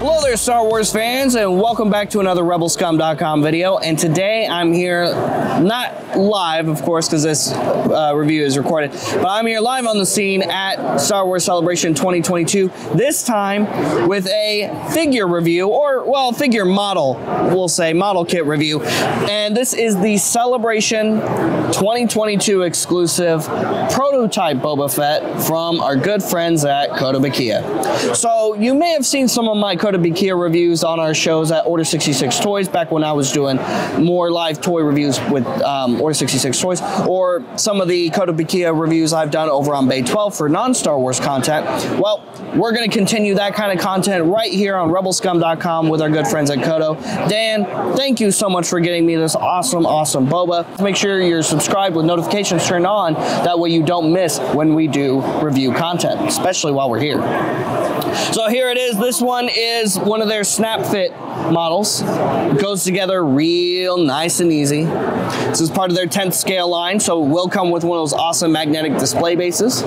Hello there, Star Wars fans, and welcome back to another RebelScum.com video. And today I'm here, not live, of course, because this uh, review is recorded, but I'm here live on the scene at Star Wars Celebration 2022. This time with a figure review, or well, figure model, we'll say model kit review. And this is the Celebration 2022 exclusive prototype Boba Fett from our good friends at Kotobukiya. So you may have seen some of my reviews on our shows at Order 66 Toys back when I was doing more live toy reviews with um, Order 66 Toys, or some of the Kotobukiya reviews I've done over on Bay 12 for non-Star Wars content. Well, we're going to continue that kind of content right here on RebelScum.com with our good friends at Koto. Dan, thank you so much for getting me this awesome, awesome boba. Make sure you're subscribed with notifications turned on. That way you don't miss when we do review content, especially while we're here. So here it is. This one is one of their snap fit models. It goes together real nice and easy. This is part of their 10th scale line, so it will come with one of those awesome magnetic display bases.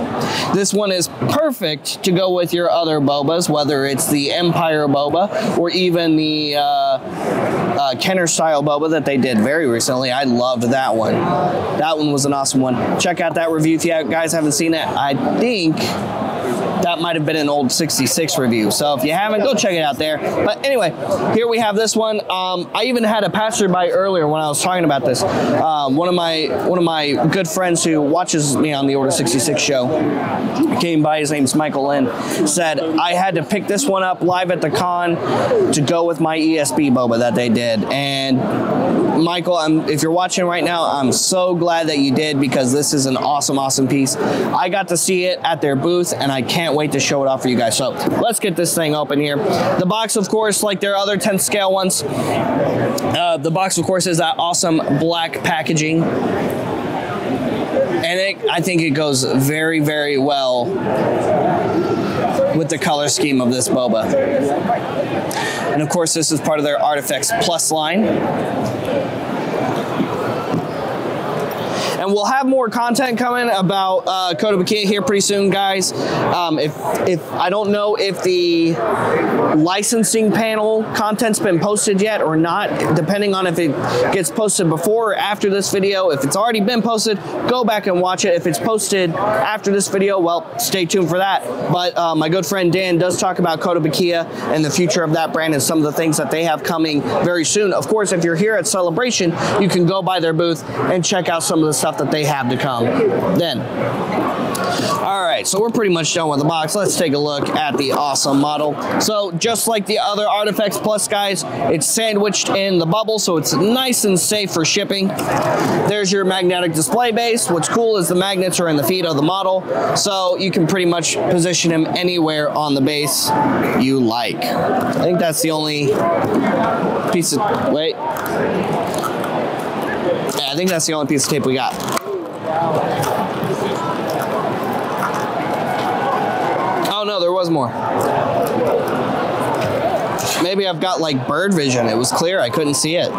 This one is perfect to go with your other bobas, whether it's the Empire boba or even the uh, uh, Kenner style boba that they did very recently. I loved that one. That one was an awesome one. Check out that review if you guys haven't seen it. I think that might have been an Order 66 review. So if you haven't, go check it out there. But anyway, here we have this one. Um, I even had a passerby earlier when I was talking about this. Um, one of my one of my good friends who watches me on the Order 66 show came by. His name's Michael Lynn. Said I had to pick this one up live at the con to go with my ESB boba that they did. And Michael, I'm, if you're watching right now, I'm so glad that you did because this is an awesome, awesome piece. I got to see it at their booth, and I can't wait to show it off for you guys. So let's get this thing open here. The box, of course, like their other 10 scale ones, uh, the box, of course, is that awesome black packaging. And it, I think it goes very, very well with the color scheme of this boba. And of course, this is part of their Artifacts Plus line. And we'll have more content coming about uh, Kotobukiya here pretty soon, guys. Um, if if I don't know if the licensing panel content's been posted yet or not, depending on if it gets posted before or after this video. If it's already been posted, go back and watch it. If it's posted after this video, well, stay tuned for that. But uh, my good friend Dan does talk about Kotobukiya and the future of that brand and some of the things that they have coming very soon. Of course, if you're here at Celebration, you can go by their booth and check out some of the stuff stuff that they have to come then. All right, so we're pretty much done with the box. Let's take a look at the awesome model. So just like the other ARTFX+ guys, it's sandwiched in the bubble, so it's nice and safe for shipping. There's your magnetic display base. What's cool is the magnets are in the feet of the model, so you can pretty much position him anywhere on the base you like. I think that's the only piece of, wait. I think that's the only piece of tape we got. Oh no, there was more. Maybe I've got like bird vision. It was clear, I couldn't see it.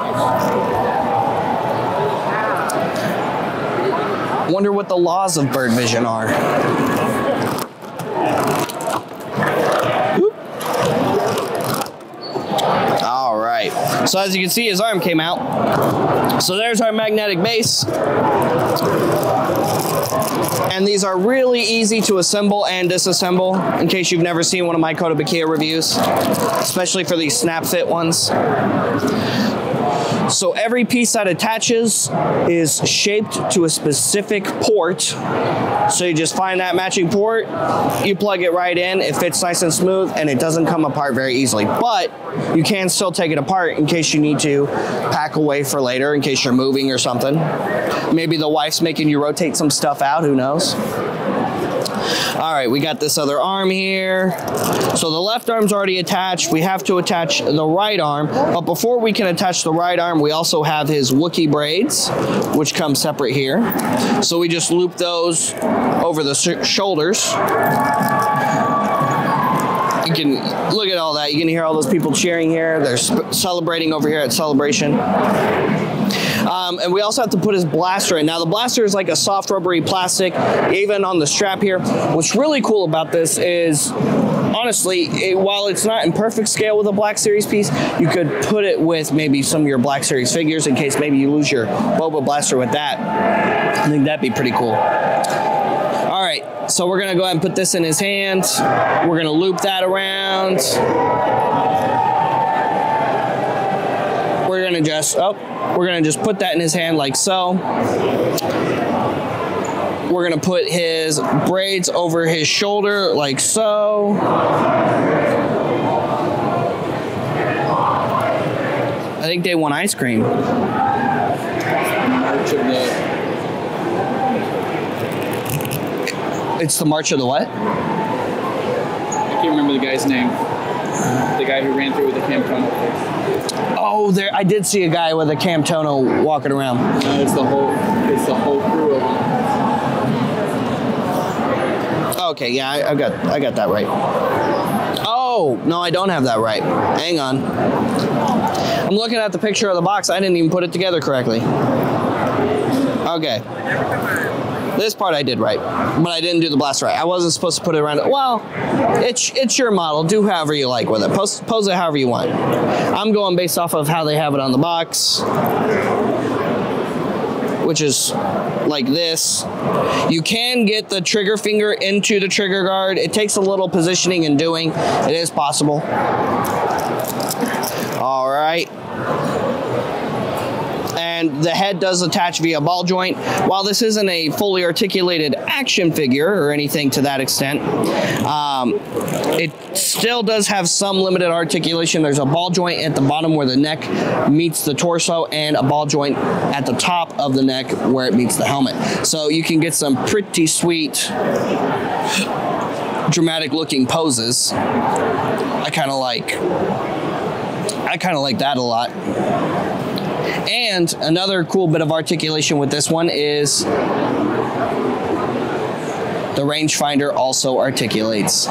Wonder what the laws of bird vision are. All right. So as you can see, his arm came out. So there's our magnetic base. And these are really easy to assemble and disassemble in case you've never seen one of my Kotobukiya reviews, especially for these snap fit ones. So every piece that attaches is shaped to a specific port. So you just find that matching port, you plug it right in, it fits nice and smooth, and it doesn't come apart very easily. But you can still take it apart in case you need to pack away for later, in case you're moving or something. Maybe the wife's making you rotate some stuff out, who knows? All right, we got this other arm here. So the left arm's already attached. We have to attach the right arm. But before we can attach the right arm, we also have his Wookie braids, which come separate here. So we just loop those over the sh shoulders. You can look at all that. You can hear all those people cheering here. They're celebrating over here at Celebration. Um, and we also have to put his blaster in. Now the blaster is like a soft rubbery plastic, even on the strap here. What's really cool about this is honestly, it, while it's not in perfect scale with a Black Series piece, you could put it with maybe some of your Black Series figures in case maybe you lose your Boba Blaster with that. I think that'd be pretty cool. All right, so we're gonna go ahead and put this in his hand. We're gonna loop that around. We're gonna just, oh, we're gonna just put that in his hand like so. We're gonna put his braids over his shoulder like so. I think they want ice cream. It's the March of the what? I can't remember the guy's name. The guy who ran through with the cam tunnel. Oh, there! I did see a guy with a cam tono walking around. No, it's the whole. It's the whole crew of them. Okay, yeah, I, I got I got that right. Oh no, I don't have that right. Hang on. I'm looking at the picture of the box. I didn't even put it together correctly. Okay. This part I did right, but I didn't do the blast right. I wasn't supposed to put it around. It. Well, it's it's your model. Do however you like with it. Pose, pose it however you want. I'm going based off of how they have it on the box, which is like this. You can get the trigger finger into the trigger guard. It takes a little positioning and doing. It is possible. All right and the head does attach via ball joint. While this isn't a fully articulated action figure or anything to that extent, um, it still does have some limited articulation. There's a ball joint at the bottom where the neck meets the torso and a ball joint at the top of the neck where it meets the helmet. So you can get some pretty sweet dramatic looking poses. I kind of like I kind of like that a lot. And another cool bit of articulation with this one is the rangefinder also articulates.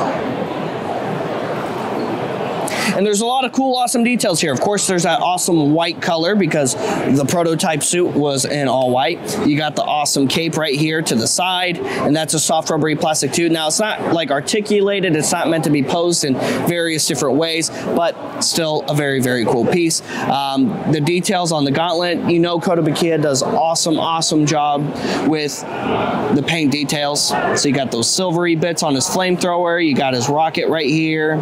And there's a lot of cool, awesome details here. Of course, there's that awesome white color because the prototype suit was in all white. You got the awesome cape right here to the side, and that's a soft rubbery plastic too. Now, it's not like articulated, it's not meant to be posed in various different ways, but still a very, very cool piece. Um, the details on the gauntlet, you know, Kotobukiya does awesome, awesome job with the paint details. So you got those silvery bits on his flamethrower, you got his rocket right here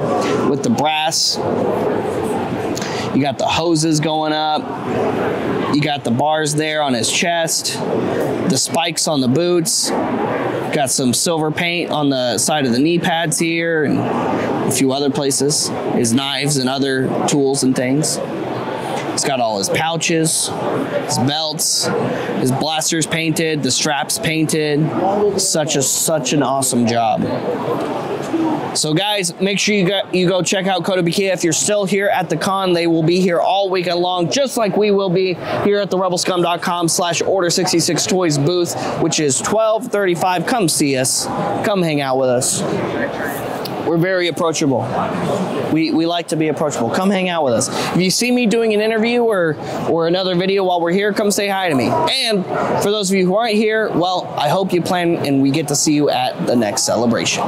with the brass. You got the hoses going up. You got the bars there on his chest, the spikes on the boots. Got some silver paint on the side of the knee pads here and a few other places. His knives and other tools and things. He's got all his pouches, his belts, his blasters painted, the straps painted. Such a such an awesome job. So guys, make sure you go, you go check out Kotobukiya. If you're still here at the con, they will be here all weekend long, just like we will be here at the rebelscum.com slash order 66 toys booth, which is 1235. Come see us. Come hang out with us. We're very approachable. We, we like to be approachable. Come hang out with us. If you see me doing an interview or, or another video while we're here, come say hi to me. And for those of you who aren't here, well, I hope you plan and we get to see you at the next celebration.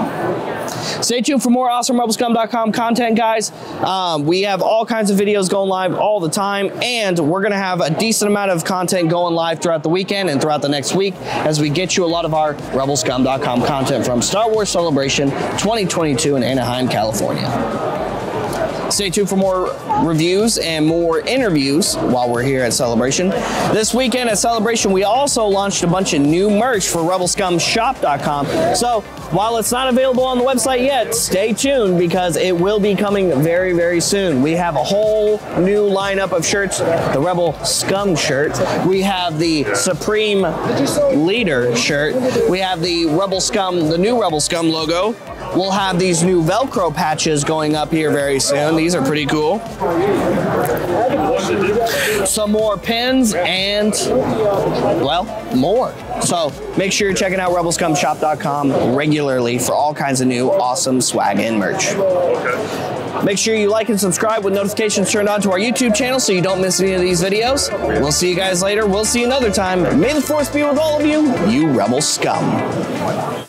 Stay tuned for more awesomerebelscum.com content, guys. Um, we have all kinds of videos going live all the time, and we're going to have a decent amount of content going live throughout the weekend and throughout the next week as we get you a lot of our rebelscum.com content from Star Wars Celebration 2022 in Anaheim, California. Stay tuned for more reviews and more interviews while we're here at Celebration. This weekend at Celebration, we also launched a bunch of new merch for RebelScumShop.com. So while it's not available on the website yet, stay tuned because it will be coming very, very soon. We have a whole new lineup of shirts. The Rebel Scum shirt. We have the Supreme Leader shirt. We have the Rebel Scum, the new Rebel Scum logo. We'll have these new Velcro patches going up here very soon. These are pretty cool. Some more pins and, well, more. So make sure you're checking out rebelscumshop.com regularly for all kinds of new awesome swag and merch. Make sure you like and subscribe with notifications turned on to our YouTube channel so you don't miss any of these videos. We'll see you guys later. We'll see you another time. May the force be with all of you, you rebel scum.